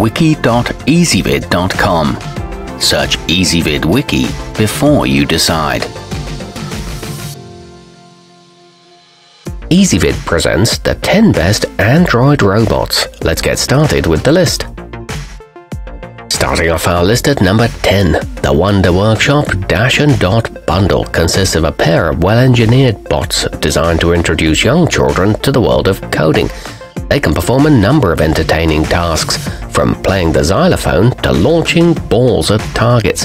wiki.ezvid.com. Search Ezvid Wiki before you decide. Ezvid presents the 10 best Android robots. Let's get started with the list. Starting off our list at number 10, the Wonder Workshop Dash and Dot bundle consists of a pair of well-engineered bots designed to introduce young children to the world of coding. They can perform a number of entertaining tasks, from playing the xylophone to launching balls at targets.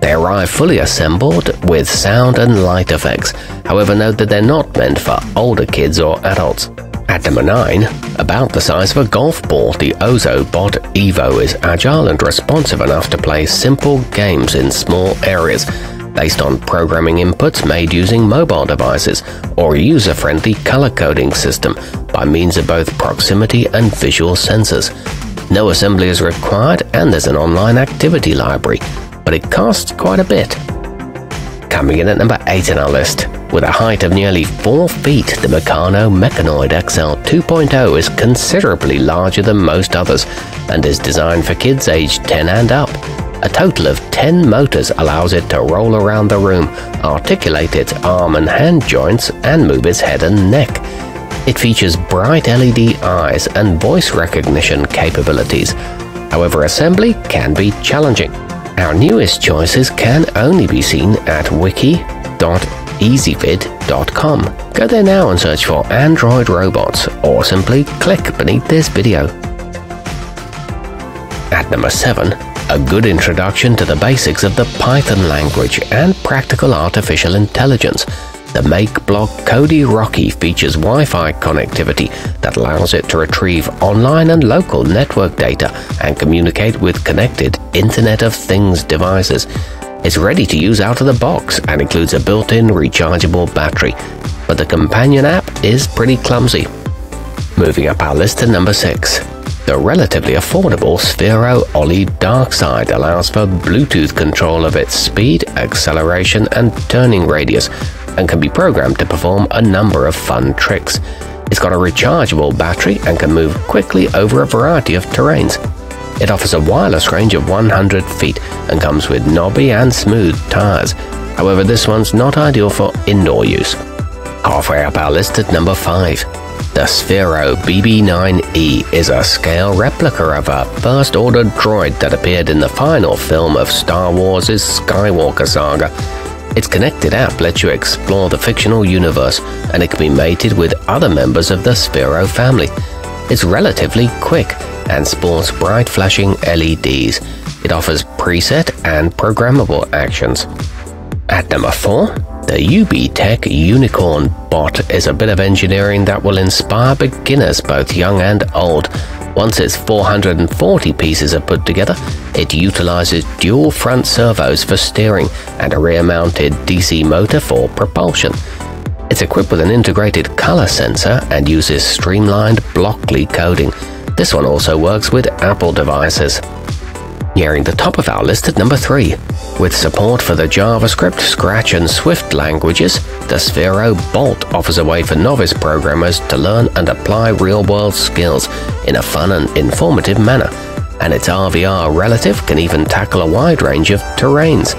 They arrive fully assembled with sound and light effects. However, note that they're not meant for older kids or adults. At number 9, about the size of a golf ball, the OzoBot Evo is agile and responsive enough to play simple games in small areas based on programming inputs made using mobile devices or a user-friendly color coding system by means of both proximity and visual sensors. No assembly is required and there's an online activity library, but it costs quite a bit. Coming in at number 8 in our list, with a height of nearly 4 feet, the Meccano Meccanoid XL 2.0 is considerably larger than most others and is designed for kids aged 10 and up. A total of 10 motors allows it to roll around the room, articulate its arm and hand joints, and move its head and neck. It features bright LED eyes and voice recognition capabilities. However, assembly can be challenging. Our newest choices can only be seen at wiki.com ezvid.com. Go there now and search for Android robots or simply click beneath this video. At number 7, a good introduction to the basics of the Python language and practical artificial intelligence. The MakeBlock Codey Rocky features Wi-Fi connectivity that allows it to retrieve online and local network data and communicate with connected Internet of Things devices. It's ready to use out of the box and includes a built-in rechargeable battery, but the companion app is pretty clumsy. Moving up our list to number 6. The relatively affordable Sphero Ollie Darkside allows for Bluetooth control of its speed, acceleration, and turning radius, and can be programmed to perform a number of fun tricks. It's got a rechargeable battery and can move quickly over a variety of terrains. It offers a wireless range of 100 feet and comes with knobby and smooth tires. However, this one's not ideal for indoor use. Halfway up our list at number 5. The Sphero BB-9E is a scale replica of a first-order droid that appeared in the final film of Star Wars' Skywalker saga. Its connected app lets you explore the fictional universe, and it can be mated with other members of the Sphero family. It's relatively quick and sports bright flashing LEDs. It offers preset and programmable actions. At number 4, the UBTech Unicorn Bot is a bit of engineering that will inspire beginners both young and old. Once its 440 pieces are put together, it utilizes dual front servos for steering and a rear-mounted DC motor for propulsion. It's equipped with an integrated color sensor and uses streamlined Blockly coding. This one also works with Apple devices. Nearing the top of our list at number 3. With support for the JavaScript, Scratch and Swift languages, the Sphero Bolt offers a way for novice programmers to learn and apply real-world skills in a fun and informative manner, and its RVR relative can even tackle a wide range of terrains.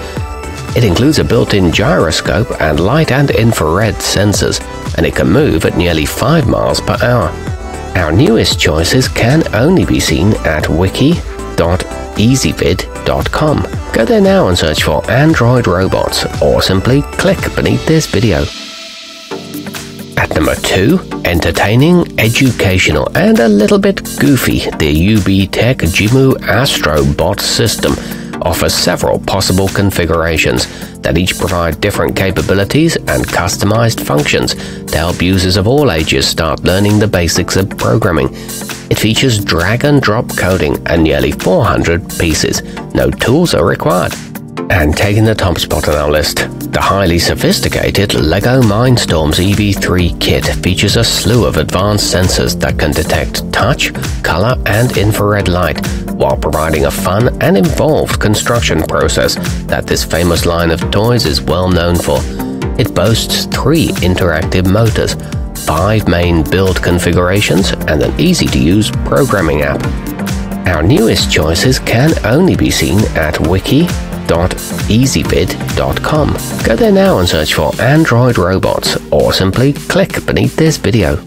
It includes a built-in gyroscope and light and infrared sensors, and it can move at nearly 5 miles per hour. Our newest choices can only be seen at wiki.ezvid.com. Go there now and search for Android robots or simply click beneath this video. At number 2, entertaining, educational, and a little bit goofy, the UB Tech Jimu Astrobot system offers several possible configurations that each provide different capabilities and customized functions to help users of all ages start learning the basics of programming. It features drag and drop coding and nearly 400 pieces. No tools are required. And taking the top spot on our list, the highly sophisticated LEGO Mindstorms EV3 kit features a slew of advanced sensors that can detect touch, color, and infrared light, while providing a fun and involved construction process that this famous line of toys is well known for. It boasts three interactive motors, five main build configurations, and an easy-to-use programming app. Our newest choices can only be seen at wiki.ezvid.com. Go there now and search for Android robots or simply click beneath this video.